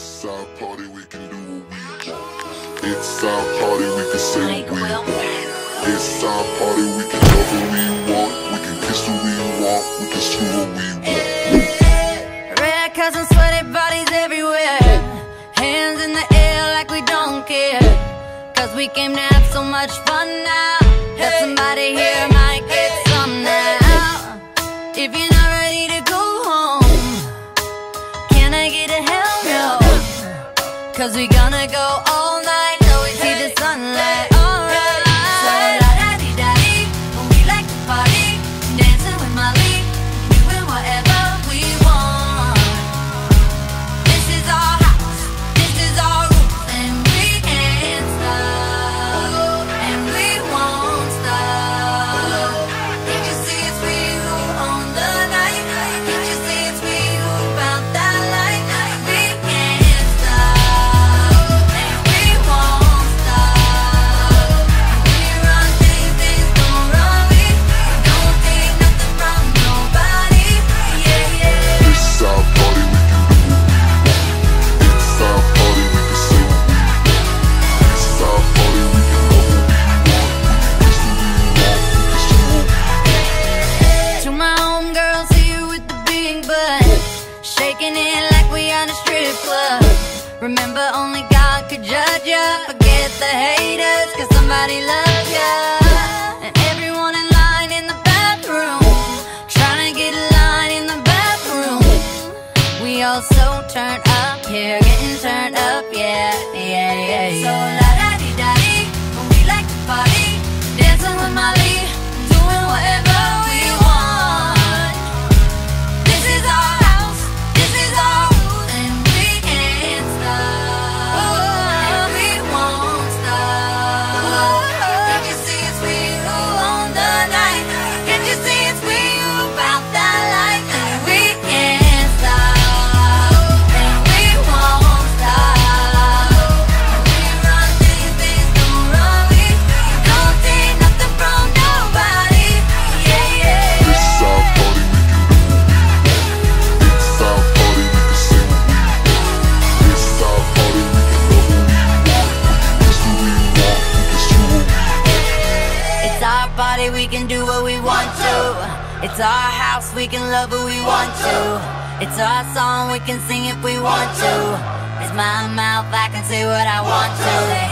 It's our party, we can do what we want. It's our party, we can say what we want. It's our party, we can love what we want. We can kiss who we want. We can screw what we want. Red cousins, sweaty bodies everywhere. Hands in the air like we don't care. Cause we came to have so much fun now. That somebody here might get some now. If you're Cause we gonna go all night till we see the sunlight. Shaking it like we on a strip club. Remember, only God could judge ya. Forget the haters, cause somebody loves ya. And everyone in line in the bathroom, trying to get a line in the bathroom. We all so turned up here, getting turned up, yeah, yeah, yeah. So can do what we want to. It's our house, we can love who we want to. It's our song, we can sing if we want to. It's my mouth, I can say what I want to.